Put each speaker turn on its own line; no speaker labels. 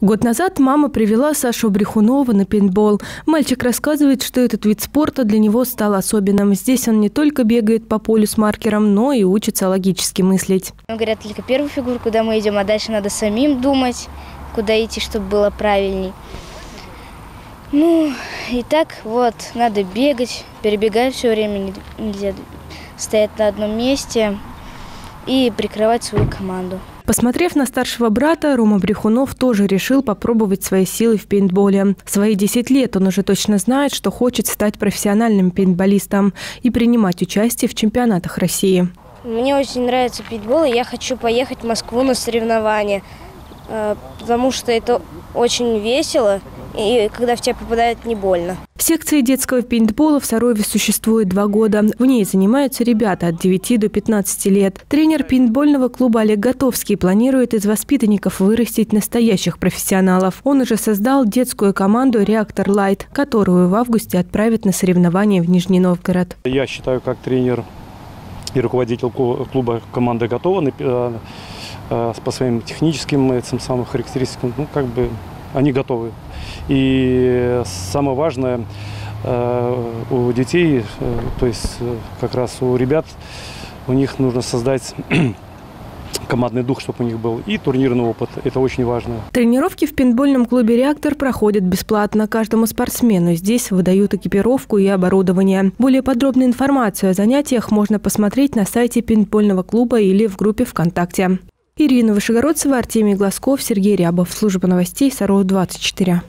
Год назад мама привела Сашу Брехунова на пейнтбол. Мальчик рассказывает, что этот вид спорта для него стал особенным. Здесь он не только бегает по полю с маркером, но и учится логически мыслить.
Говорят, только первую фигуру, куда мы идем, а дальше надо самим думать, куда идти, чтобы было правильней. Ну, и так вот, надо бегать, перебегать все время, нельзя стоять на одном месте и прикрывать свою команду.
Посмотрев на старшего брата, Рома Брехунов тоже решил попробовать свои силы в пейнтболе. Свои 10 лет он уже точно знает, что хочет стать профессиональным пейнтболистом и принимать участие в чемпионатах России.
Мне очень нравится пейнтбол, и я хочу поехать в Москву на соревнования, э, потому что это очень весело и когда в тебя попадает, не больно.
Секция детского пейнтбола в Сарове существует два года. В ней занимаются ребята от 9 до 15 лет. Тренер пейнтбольного клуба Олег Готовский планирует из воспитанников вырастить настоящих профессионалов. Он уже создал детскую команду «Реактор Лайт», которую в августе отправят на соревнования в Нижний Новгород.
Я считаю, как тренер и руководитель клуба команда готова э, э, по своим техническим этим самым характеристикам, ну, как бы они готовы. И самое важное э, у детей, э, то есть э, как раз у ребят, у них нужно создать командный дух, чтобы у них был, и турнирный опыт. Это очень важно.
Тренировки в пейнтбольном клубе «Реактор» проходят бесплатно каждому спортсмену. Здесь выдают экипировку и оборудование. Более подробную информацию о занятиях можно посмотреть на сайте пейнтбольного клуба или в группе ВКонтакте. Ирина Вышегородцева, Артемий Глазков, Сергей Рябов. Служба новостей Саров 24.